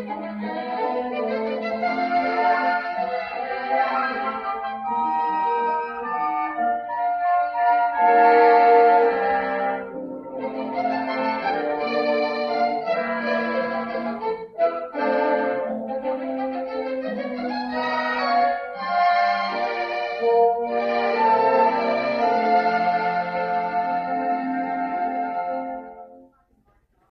Música